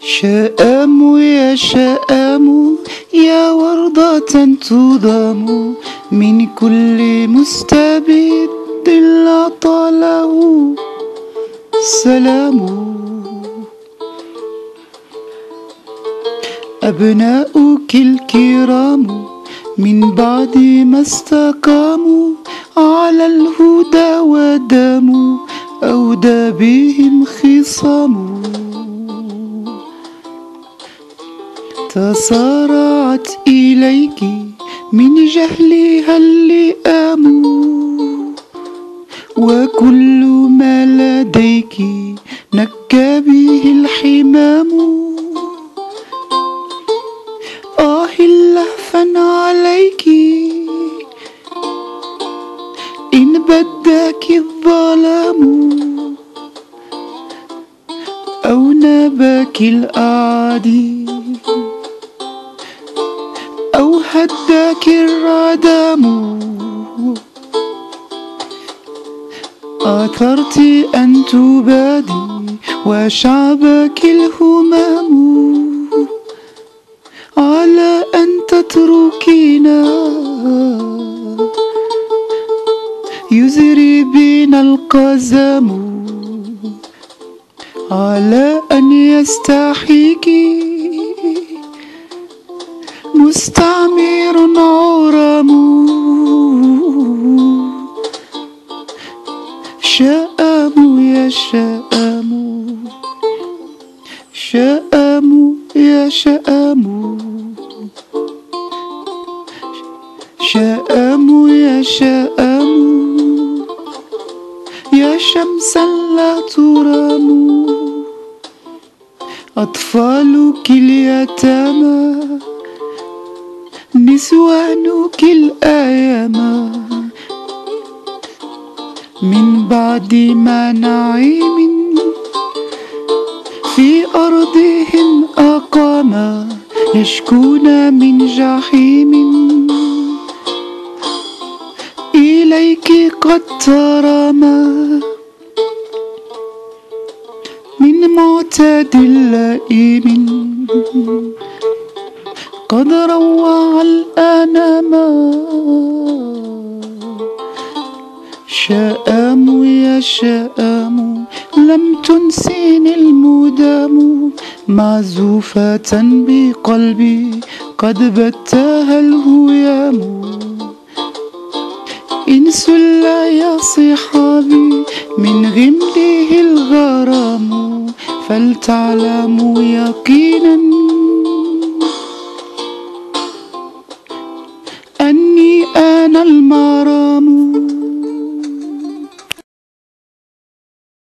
شآم يا شآم يا وردة تضام. من كل مستبد لا طاله سلام. أبناؤك الكرام من بعد ما استقاموا على الهدى وداموا أودى بهم خصام. تسارعت إليك من جهلها اللئام. وكل ما لديك نكى به الحمام. لهفا عليك. إن بداك الظلام أو نباك الأعادي أو هداك الردم. آثرت أن تبادي وشعبك الهمام يزري بنا القزم على أن يستحيك. مستعمر عرم شأم يا شأم شأم يا شأم شأم يا شأم. يا شمسا لا ترام. أطفالك اليتامى. نسوانك الأيام من بعد ما نعيم. في أرضهم أقاما يشكون من جحيم. معتاد لئيم قد روع الأنام شآم يا شآم. لم تنسيني المدام. معزوفة بقلبي قد بتاها الهيام. إنس لا يا صحابي من غمده الغرام فلتعلموا يقينا أني أنا المرام